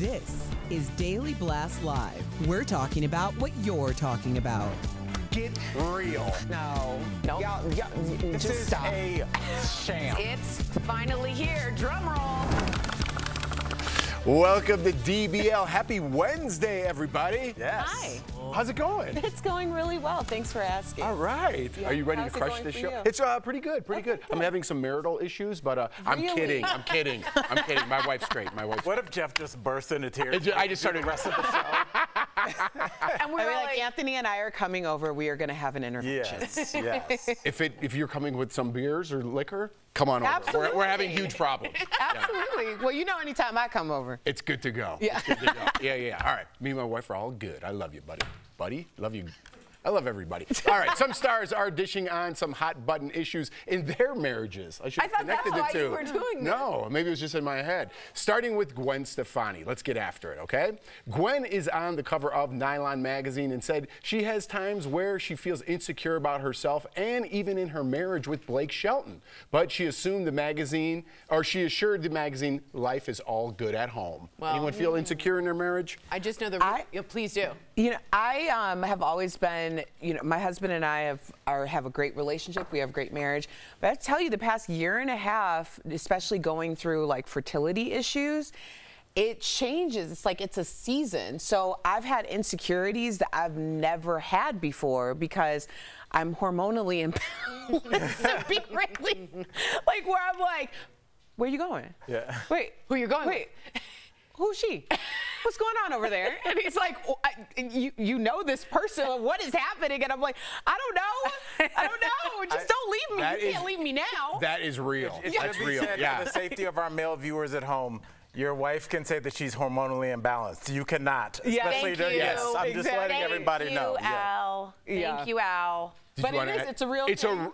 This is Daily Blast Live. We're talking about what you're talking about. Get real. No. No. Y'all, y'all, this Just is stop. a sham. It's finally here. Drum roll. Welcome to DBL. Happy Wednesday, everybody. Yes. Hi. How's it going? It's going really well. Thanks for asking. All right. Yeah. Are you ready How's to crush this for show? you? It's uh, pretty good, pretty good. I'm having some marital issues, but uh, I'm kidding. I'm kidding. I'm kidding. My wife's great. My wife's What if Jeff just bursts into tears? I just started the rest of the show. And we're I mean, like, like Anthony and I are coming over. We are going to have an intervention. yes, yes. If it if you're coming with some beers or liquor, come on over. We're, we're having huge problems. Absolutely. Well, you know, anytime I come over. It's good to go. Yeah. It's good to go. Yeah, yeah. All right. Me and my wife are all good. I love you, buddy. Buddy, love you. I love everybody. All right. Some stars are dishing on some hot button issues in their marriages. I should I have thought that's connected the why two. you were doing this. No, maybe it was just in my head. Starting with Gwen Stefani. Let's get after it, okay? Gwen is on the cover of Nylon magazine and said she has times where she feels insecure about herself and even in her marriage with Blake Shelton. But she assumed the magazine, or she assured the magazine, life is all good at home. Well, Anyone feel insecure in their marriage? I just know the. I- yeah, please do. You know, I um, have always been, you know, my husband and I have are, have a great relationship. We have a great marriage. But I tell you, the past year and a half, especially going through like fertility issues, it changes. It's like it's a season. So I've had insecurities that I've never had before because I'm hormonally imbalanced. to be really, like where I'm like, where you going? Yeah. Wait, Who you going Wait. Who's she? What's going on over there? And he's like, "Oh, I, you, you know this person. What is happening? And I'm like, I don't know. I don't know. Just I- don't leave me. You is- can't leave me now. That is real. It That's be real. said Yeah. for the safety of our male viewers at home. Your wife can say that she's hormonally imbalanced. You cannot. Yeah. Especially Thank during you. yes. I'm just letting Exactly. everybody Thank know. you, Yeah. Al. Yeah. Thank you, Al. Did But you it wanna is, add- it's a real It's thing. a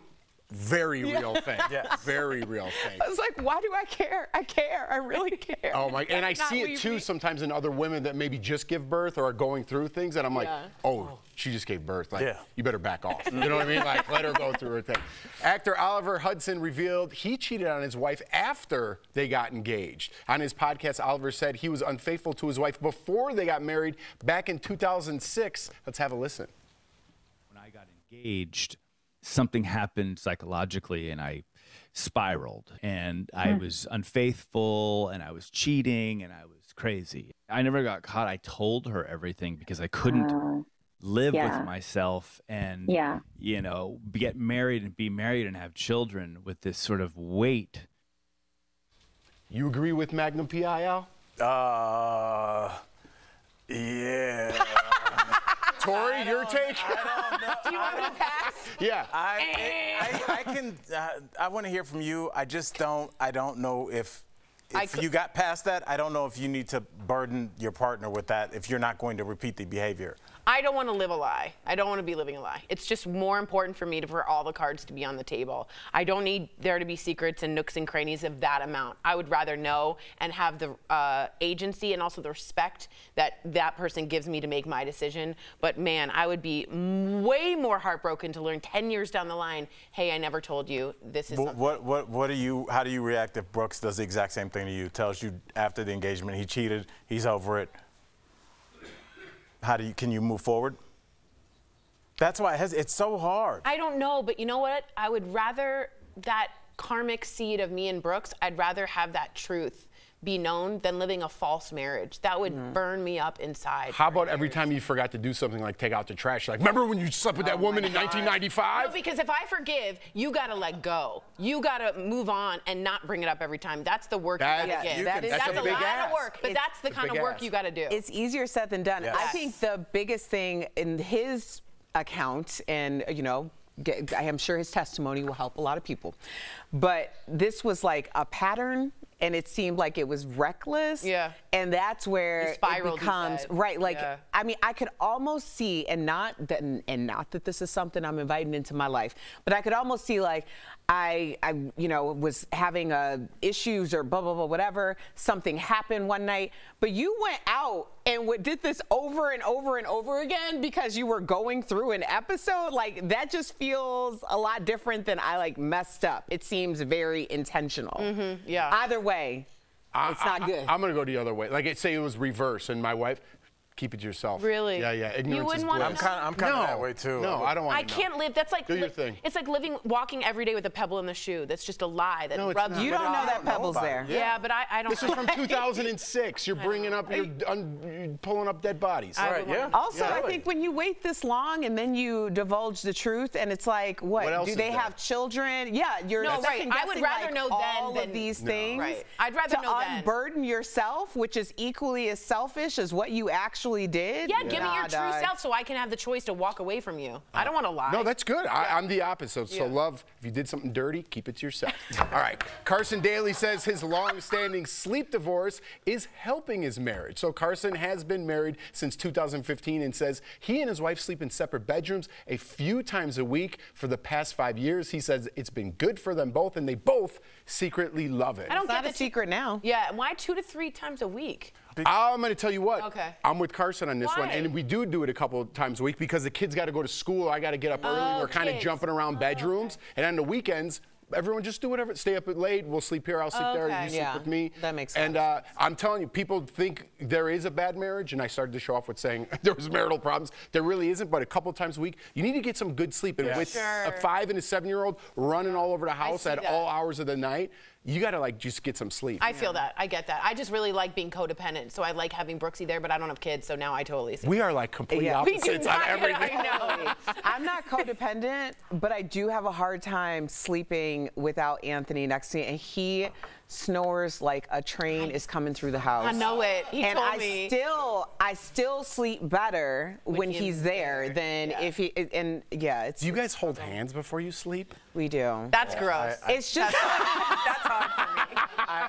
r- very real thing. Yes. Very real thing. I was like, why do I care? I care. I really care. Oh my! And I see it too me. sometimes in other women that maybe just give birth or are going through things, and I'm like, Yeah. oh, she just gave birth. Like, Yeah. you better back off. You know what I mean? Like, let her go through her thing. Actor Oliver Hudson revealed he cheated on his wife after they got engaged. On his podcast, Oliver said he was unfaithful to his wife before they got married back in 2006. Let's have a listen. when I got engaged, something happened psychologically and I spiraled and I was unfaithful and I was cheating and I was crazy. I never got caught. I told her everything because I couldn't live yeah. with myself and Yeah. you know, get married and be married and have children with this sort of weight. You agree with Magnum PI, Al? Uh, yeah. Tori, your take? Do you want me to pass? yeah. I, I, I can. Uh, I want to hear from you. I just don't. I don't know if. I If you got past that, I don't know if you need to burden your partner with that if you're not going to repeat the behavior. I don't want to live a lie. I don't want to be living a lie. It's just more important for me to, for all the cards to be on the table. I don't need there to be secrets and nooks and crannies of that amount. I would rather know and have the uh, agency and also the respect that that person gives me to make my decision. But man, I would be m- way more heartbroken to learn 10 years down the line, hey, I never told you this is What, what, what, what do you? How do you react if Brooks does the exact same thing to you? Tells you after the engagement he cheated, he's over it. How do you? Can you move forward? That's why it has, it's so hard. I don't know, but you know what? I would rather that karmic seed of me and Brooks, I'd rather have that truth be known than living a false marriage. That would mm. burn me up inside. How for about every time you forgot to do something like take out the trash? Like, remember when you slept with that oh woman in 1995? No, because if I forgive, you gotta let go. You gotta move on and not bring it up every time. That's the work That- you gotta Yeah, give. you that can- that's That's a a big lot ask. of work, but It's- that's the kind of work ask. you gotta do. It's easier said than done. I think the biggest thing in his account, and you know, I am sure his testimony will help a lot of people, but this was like a pattern. And it seemed like it was reckless. Yeah. And that's where It becomes right. Like Yeah. I mean, I could almost see, and not that, and not that this is something I'm inviting into my life, but I could almost see like I, I, you know, was having uh, issues or blah blah blah whatever. Something happened one night, but you went out and w- did this over and over and over again because you were going through an episode. Like that just feels a lot different than I like messed up. It seems very intentional. yeah. Either way, I- it's not I- good. I'm gonna go the other way. Like, say it was reverse, and my wife, keep it to yourself. Really? Yeah, yeah. You wouldn't is wanna know? I'm kind of I'm kind of no, that way too. No, I don't want. I can't live. That's like Do your li- thing. It's like living, walking every day with a pebble in the shoe. That's just a lie that No, it's rubs not. you you don't know that pebble's there. Yeah, but I, I don't. This is from 2006. You're bringing up, you're, un, you're pulling up dead bodies. I Right, would yeah. Also, Yeah. I think when you wait this long and then you divulge the truth, and it's like, what? What else do they have children? Yeah, you're No, right. I would rather like, know then all than- of these things. Right. I'd rather to know then. unburden yourself, which is equally as selfish as what you actually did. Yeah, give me your true dog. self so I can have the choice to walk away from you. I don't want to lie. No, that's good. I, I'm the opposite. So, Yeah. love, if you did something dirty, keep it to yourself. All right. Carson Daly says his long standing sleep divorce is helping his marriage. So, Carson has been married since 2015 and says he and his wife sleep in separate bedrooms a few times a week for the past five years. He says it's been good for them both, and they both secretly love it. I don't It's get not the a secret now. Yeah, why two to three times a week? I'm going to tell you what. Okay. I'm with Carson on this one, and we do do it a couple of times a week because the kids got to go to school. I got to get up early. Oh, We're kind of jumping around Oh, bedrooms, and on the weekends. Everyone just do whatever. Stay up late. We'll sleep here. I'll sleep there. Okay. You sleep Yeah, with me. that makes And sense. uh, I'm telling you, people think there is a bad marriage, and I started to show off with saying there was marital problems. There really isn't, but a couple times a week, you need to get some good sleep. And with Sure. a five and a seven-year-old running all over the house at that. all hours of the night, you got to like just get some sleep. I feel that. I get that. I just really like being codependent, so I like having Brooksy there, but I don't have kids, so now I totally see. we are like complete Yeah. Opposites on everything. I know. I'm not codependent, but I do have a hard time sleeping without Anthony next to me, and he snores like a train is coming through the house. I know it. He and told I me. still, I still sleep better when he he's there there. than Yeah. if he. And yeah, it's Do you guys hold hands before you sleep? we do. That's gross. it's just. That's hard for me.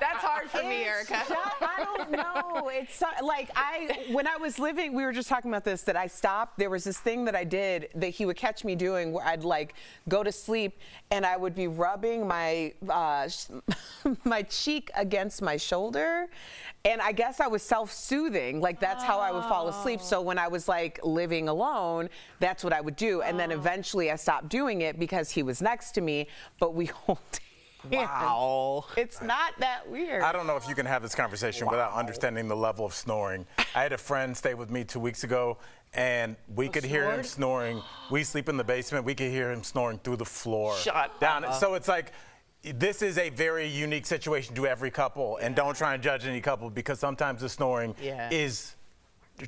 That's hard for me, Erica. just- I don't know. It's so, like I when I was living, we were just talking about this that I stopped. There was this thing that I did that he would catch me doing where I'd like go to sleep and I would be rubbing my uh, my cheek against my shoulder. And I guess I was self-soothing, like that's how I would fall asleep. So when I was like living alone, that's what I would do. And then oh. eventually I stopped doing it because he was next to me, but we hold hands. Wow. It's not that weird. I don't know if you can have this conversation without understanding the level of snoring. I had a friend stay with me two weeks ago, and we oh, could hear him snoring. We sleep in the basement. We could hear him snoring through the floor. Shut down. up. So it's like. This is a very unique situation to every couple, and don't try and judge any couple because sometimes the snoring Yeah. is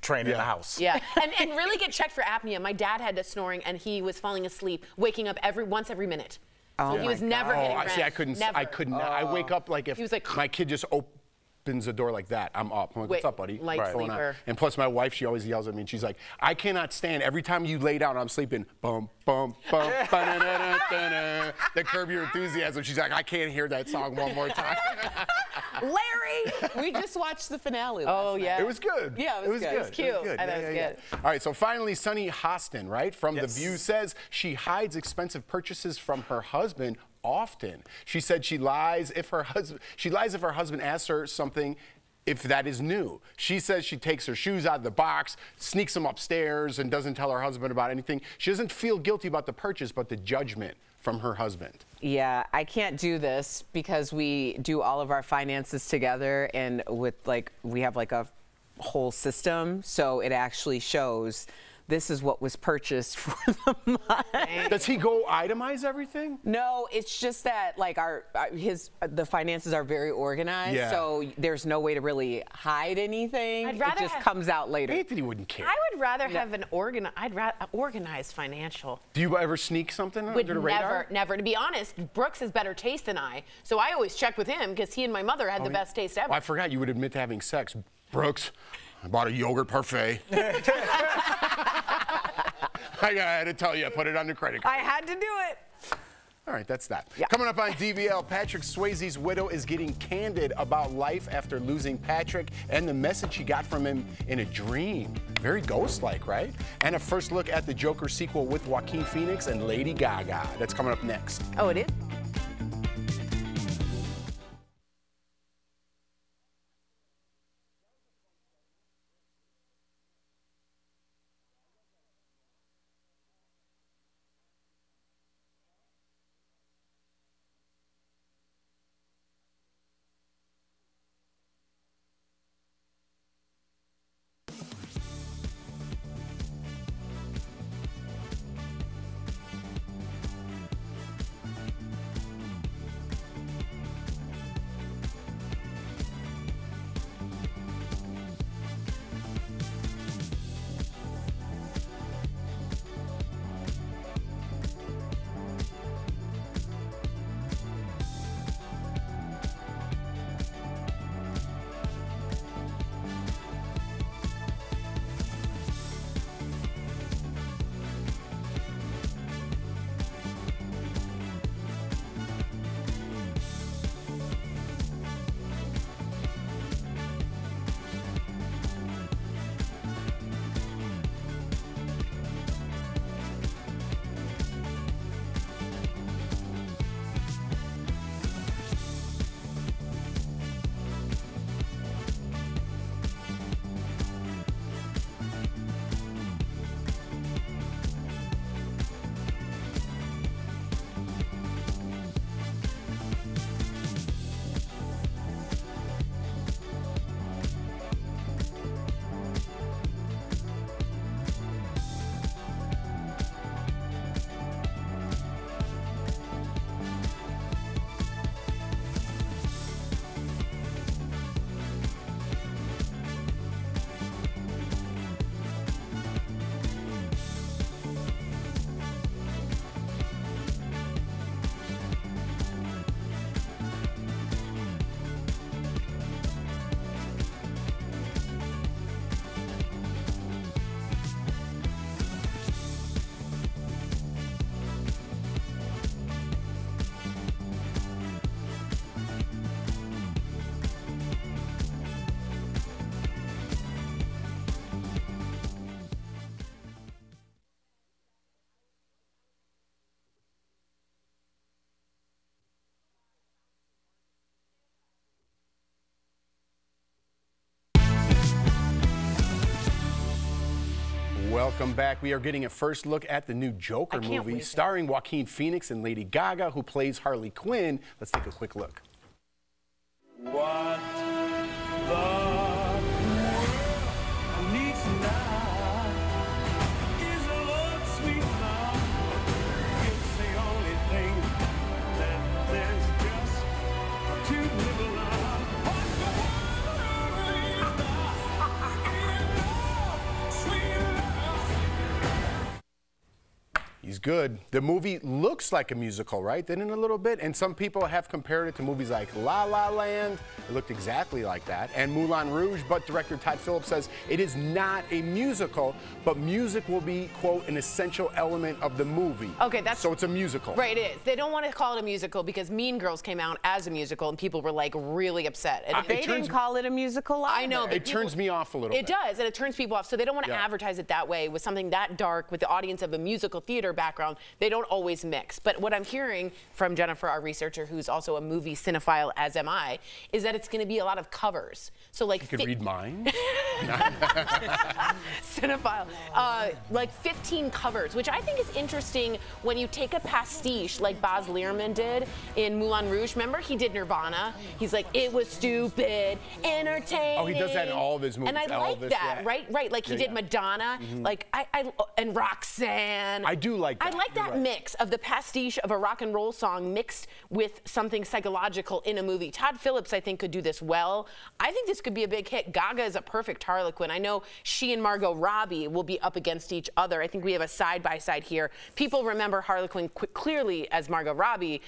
trained in the house. Yeah, and, and really get checked for apnea. My dad had a snoring, and he was falling asleep, waking up every once every minute. so oh he was never Oh, hitting I see. I couldn't. Never. I could not. I wake up like if He was like- my kid just opens the door like that. I'm up. I'm like, what's Wait, up, buddy? light What's on?" sleeper. And plus, my wife, she always yells at me, and she's like, I cannot stand every time you lay down. I'm sleeping. Bum bum bum. The Curb Your Enthusiasm. She's like, I can't hear that song one more time. Larry, we just watched the finale. last Oh night. yeah. It was good. Yeah, it was good. It was It cute. good. I thought it was good. All right, so finally, Sunny Hostin, right, from Yes. The View says she hides expensive purchases from her husband often. She said she lies if her husband she lies if her husband asks her something if that is new. She says she takes her shoes out of the box, sneaks them upstairs, and doesn't tell her husband about anything. She doesn't feel guilty about the purchase, but the judgment from her husband. Yeah, I can't do this because we do all of our finances together and with like we have like a whole system, so it actually shows this is what was purchased for the month. Does he go itemize everything? No, it's just that like our uh, his uh, the finances are very organized, Yeah. so there's no way to really hide anything. I'd it just have- comes out later. Anthony wouldn't care. I would rather have an organ. I'd rather organized financial. Do you ever sneak something Would under the radar? never, never. To be honest, Brooks has better taste than I, so I always check with him because he and my mother had the best taste ever. Oh, I forgot you would admit to having sex. Brooks, I bought a yogurt parfait. I had to tell you, I put it on the credit card. I had to do it. All right, that's that. Coming up on DBL, Patrick Swayze's widow is getting candid about life after losing Patrick and the message she got from him in a dream. Very ghost like, right? And a first look at the Joker sequel with Joaquin Phoenix and Lady Gaga. That's coming up next. oh, it is. Welcome back. We are getting a first look at the new Joker movie wait. starring Joaquin Phoenix and Lady Gaga, who plays Harley Quinn. Let's take a quick look. What He's good. The movie looks like a musical, right? Then in a little bit? And some people have compared it to movies like La La Land. It looked exactly like that. And Moulin Rouge, but director Todd Phillips says it is not a musical, but music will be, quote, an essential element of the movie. Okay, that's- So it's a musical. Right, it is. They don't want to call it a musical because Mean Girls came out as a musical and people were like really upset. And uh, I- They turns- didn't call it a musical. I know, either. It turns me off a little It bit. does, and it turns people off. So they don't want to Yeah. advertise it that way with something that dark, with the audience of a musical theater background. They don't always mix. But what I'm hearing from Jennifer, our researcher, who's also a movie cinephile, as am I, is that it's going to be a lot of covers. So like You could read mine. cinephile, uh, like 15 covers, which I think is interesting when you take a pastiche like Baz Luhrmann did in Moulin Rouge. Remember, he did Nirvana. He's like, it was stupid, entertaining. Oh, he does that in all of his movies. And I movies, like that, yeah. right? Right. Like he Yeah, did yeah. Madonna, like I, I, and Roxanne. I do like I that. like that right. mix of the pastiche of a rock and roll song mixed with something psychological in a movie. Todd Phillips, I think, could do this well. I think this could be a big hit. Gaga is a perfect Harley Quinn. I know she and Margot Robbie will be up against each other. I think we have a side by side here. People remember Harley Quinn qu- clearly as Margot Robbie.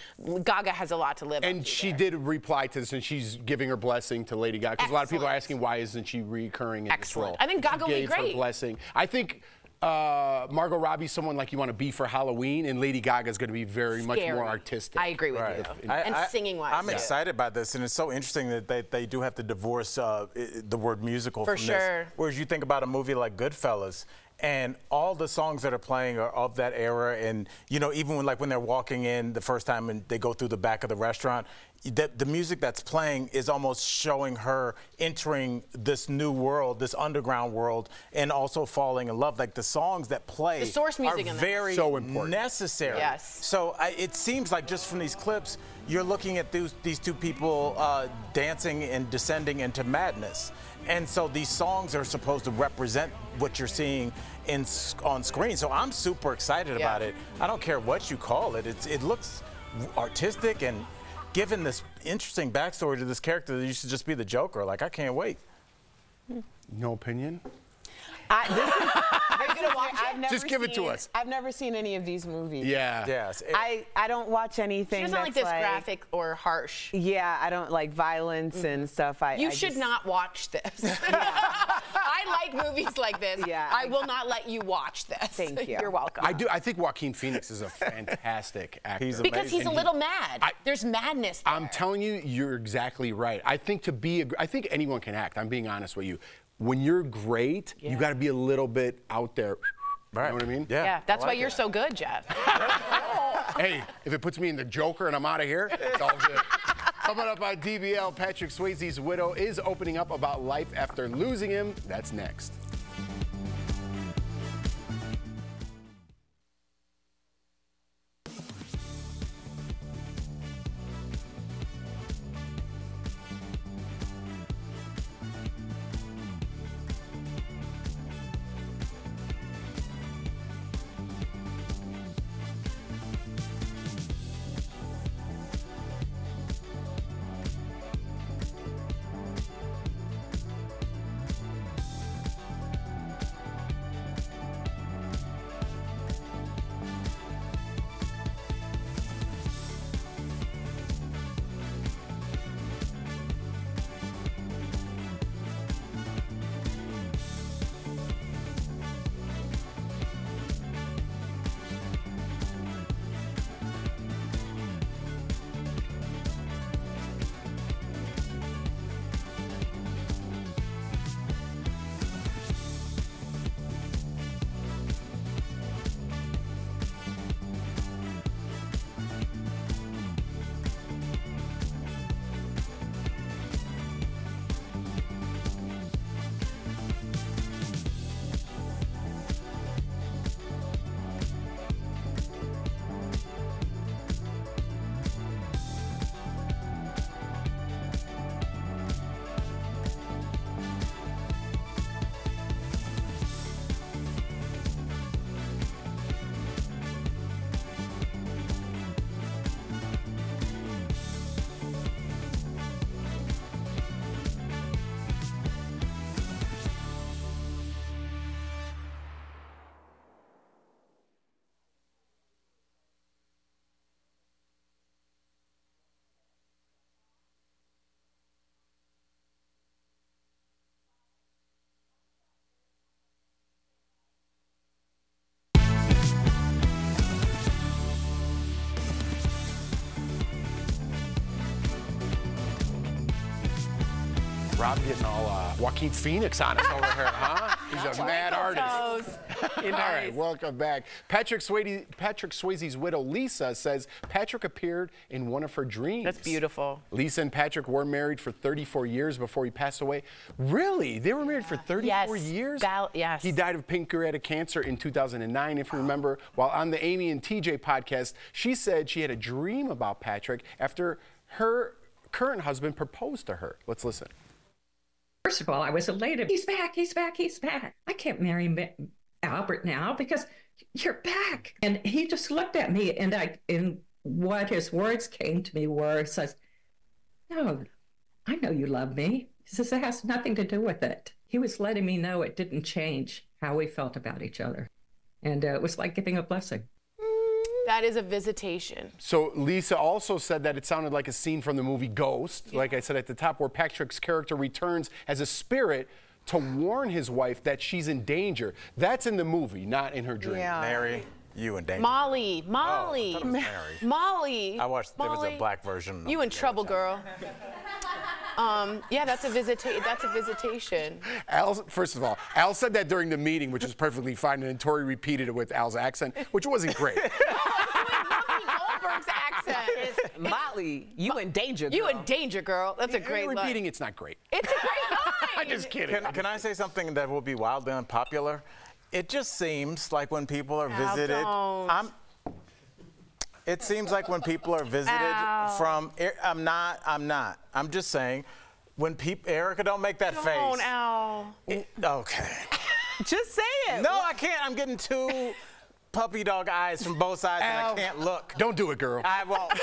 Gaga has a lot to live up And she there. did reply to this, and she's giving her blessing to Lady Gaga. Because a lot of people are asking why isn't she recurring in Excellent. this role. I think Gaga will be gave her blessing. I think uh, Margot Robbie's someone like you want to be for Halloween, and Lady Gaga's going to be very much more artistic. I agree with Right. you. I- and I- singing wise. I'm excited by this, and it's so interesting that they, they do have to divorce uh, the word musical For from sure. this. Whereas you think about a movie like Goodfellas, and all the songs that are playing are of that era, and you know even when like when they're walking in the first time and they go through the back of the restaurant. The, the music that's playing is almost showing her entering this new world, this underground world, and also falling in love. Like the songs that play The source music are very So important. necessary. Yes. So I, it seems like just from these clips, you're looking at these, these two people uh, dancing and descending into madness. And so these songs are supposed to represent what you're seeing in on screen. So I'm super excited Yeah. about it. I don't care what you call it. It's, it looks artistic and given this interesting backstory to this character that you should just be the Joker. Like I can't wait. No opinion? I, this is, Are you gonna watch I've it? never Just give it to seen- us. I've never seen any of these movies. Yeah. Yes. it- I, I don't watch anything. She doesn't like that's this graphic or harsh. Yeah, I don't like violence mm-hmm. and stuff. I You I should just- not watch this. I like movies like this. Yeah, I I- will not let you watch this. Thank you. You're welcome. I do. I think Joaquin Phoenix is a fantastic actor. He's because he's a And he- little mad. I- There's madness. There. I'm telling you, you're exactly right. I think to be, a, I think anyone can act. I'm being honest with you. When you're great, you got to be a little bit out there. Right. You know what I mean? Yeah. yeah, that's I why you're it. so good, Jeff. Hey, if it puts me in the Joker and I'm out of here, it's all good. Coming up on DBL, Patrick Swayze's widow is opening up about life after losing him. That's next. Bob getting all uh, Joaquin Phoenix on us over here, huh? He's a mad artist. All right, welcome back. Patrick Swayze, Patrick Swayze's widow Lisa says Patrick appeared in one of her dreams. That's beautiful. Lisa and Patrick were married for 34 years before he passed away. Really? They were married for 34 Yes. years? Yes. He died of pancreatic cancer in 2009, if you remember. While on the Amy and TJ podcast, she said she had a dream about Patrick after her current husband proposed to her. Let's listen. First of all, I was elated. He's back, he's back, he's back. I can't marry Ma- Albert now because you're back. And he just looked at me and I and what his words came to me were says, No, I know you love me. He says it has nothing to do with it. He was letting me know it didn't change how we felt about each other. And uh, it was like giving a blessing. That is a visitation. So Lisa also said that it sounded like a scene from the movie Ghost, like I said at the top, where Patrick's character returns as a spirit to warn his wife that she's in danger. That's in the movie, not in her dream. Yeah. Mary, you and Danger. Molly, Molly, Oh, I it was Mary. Molly. I watched. There was a black version. You in trouble, girl. Um, yeah, that's a visita- That's a visitation. Al, first of all, Al said that during the meeting, which is perfectly fine, and then Tori repeated it with Al's accent, which wasn't great. Whoopi Goldberg's accent. Molly, you in danger. You girl. in danger, girl. That's a great line. repeating it's not great. It's a great line. I'm just kidding. Can, can I say something that will be wildly unpopular? It just seems like when people are Al, visited, don't. I'm. It seems like when people are visited Al. from, I'm not, I'm not. I'm just saying, when people, Erica, don't make that Don't, face. Al. It- okay. Just say it. No, I can't. I'm getting two puppy dog eyes from both sides, Al. and I can't look. Don't do it, girl. I won't.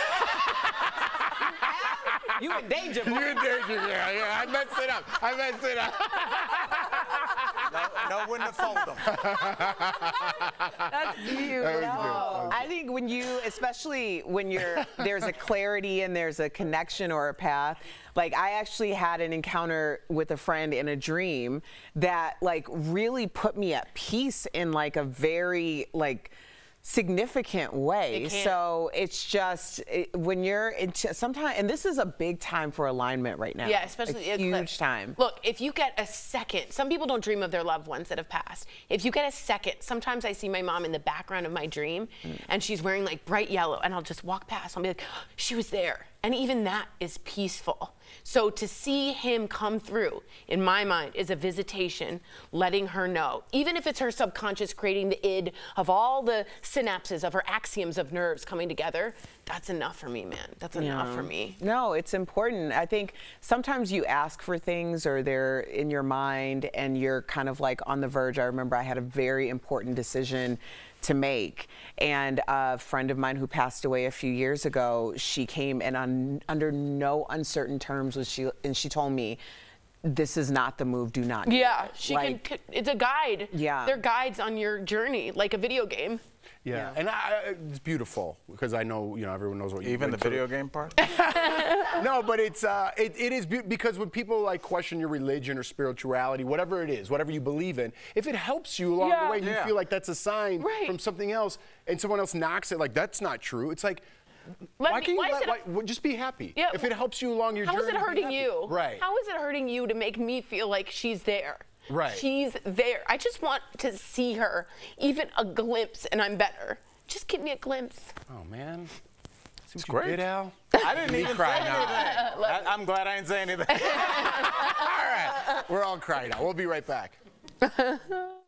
You in danger. boy. You're in danger. Yeah, yeah. I messed it up. I messed it up. know when to fold them. That's beautiful. good. I think when you, especially when you're there's a clarity and there's a connection or a path. Like I actually had an encounter with a friend in a dream that like really put me at peace in like a very like significant way. So it's just it, when you're into sometimes, and this is a big time for alignment right now. Yeah, especially a huge time. Look, if you get a second, some people don't dream of their loved ones that have passed. If you get a second, sometimes I see my mom in the background of my dream, Mm. and she's wearing like bright yellow, and I'll just walk past. I'll be like, she was there, and even that is peaceful. So to see him come through, in my mind, is a visitation, letting her know, even if it's her subconscious creating the id of all the synapses of her axioms of nerves coming together. That's enough for me, man. That's enough for me. No, it's important. I think sometimes you ask for things or they're in your mind and you're kind of like on the verge. I remember I had a very important decision to make. And a friend of mine who passed away a few years ago, she came and on, under no uncertain terms was she and she told me this is not the move, do not. Yeah, it." she Like, can. It's a guide. Yeah. they're guides on your journey, like a video game. Yeah, and I, it's beautiful because I know you know everyone knows what you Even the went through. video game part? No, but it's uh, it, it is be- because when people like question your religion or spirituality, whatever it is, whatever you believe in, if it helps you along Yeah. the way, and you Yeah. feel like that's a sign Right. from something else, and someone else knocks it like that's not true. It's like. Let why me- can you why let, it why, just be happy? Yeah. If it helps you along your How is journey, How is it hurting you? Right. How is it hurting you to make me feel like she's there? Right. She's there. I just want to see her, even a glimpse, and I'm better. Just give me a glimpse. Oh man, see what you great. did, Al? I didn't Me even say cry anything. now. I, I'm glad I didn't say anything. All right, we're all crying now. We'll be right back.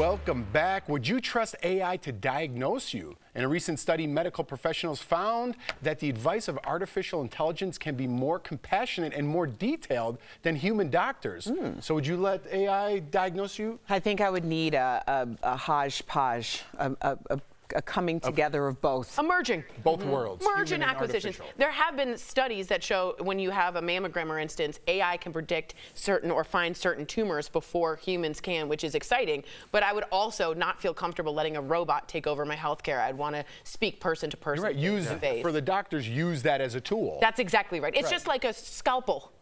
Welcome back. Would you trust AI to diagnose you? In a recent study, medical professionals found that the advice of artificial intelligence can be more compassionate and more detailed than human doctors. Hmm. So, would you let AI diagnose you? I think I would need a, a, a hodgepodge, a, a, a, a coming together of both. Emerging. Both worlds. Merge human and acquisitions. artificial. There have been studies that show when you have a mammogram, for instance, AI can predict certain or find certain tumors before humans can, which is exciting. But I would also not feel comfortable letting a robot take over my healthcare. I'd want to speak person to person. You're right. Use to for the doctors. Use that as a tool That's exactly right. It's Right. just like a scalpel.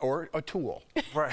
Or a tool. Right.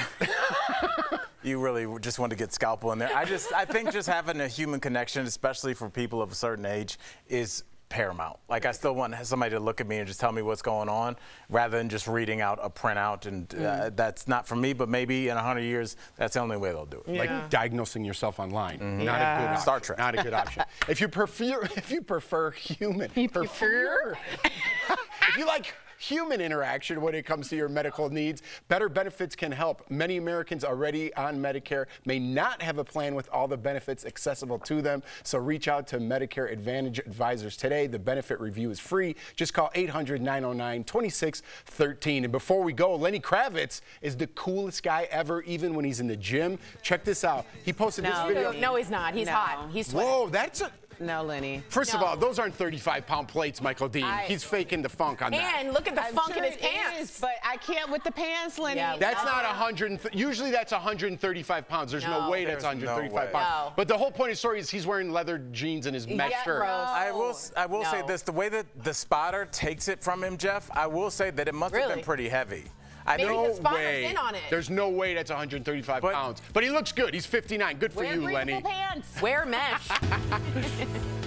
you really just want to get scalpel in there. I just, I think just having a human connection, especially for people of a certain age, is paramount. Like I still want somebody to look at me and just tell me what's going on, rather than just reading out a printout. And uh, that's not for me. But maybe in hundred years, that's the only way they'll do it. Like diagnosing yourself online. Not a Yeah. good option. Star Trek. Not a good option. if you prefer, if you prefer human, prefer. if you like human interaction when it comes to your medical needs, Better Benefits can help. Many Americans already on Medicare may not have a plan with all the benefits accessible to them. So reach out to Medicare Advantage advisors today. The benefit review is free. Just call 800-909-2613. And before we go, Lenny Kravitz is the coolest guy ever, even when he's in the gym. Check this out. He posted this video. No, he's not. He's No. hot. He's sweating. Whoa, that's a. No, Lenny. First of all, those aren't 35 pound plates, Michael Dean. I- He's faking the funk on that. And look at the I'm funk sure in his pants. is, but I can't with the pants, Lenny. Yeah, That's not 100. Usually that's 135 pounds. There's no, No. way that's There's no 135 way. pounds. No. But the whole point of the story is he's wearing leather jeans and his mesh Yeah, shirt. gross. I will. s- I will say this: the way that the spotter takes it from him, Jeff, I will say that it must have been pretty heavy. I Maybe know. the way. in on it. There's no way that's 135 But- pounds. But he looks good. He's 59. Good for Wear you, Lenny. pants. Wear mesh.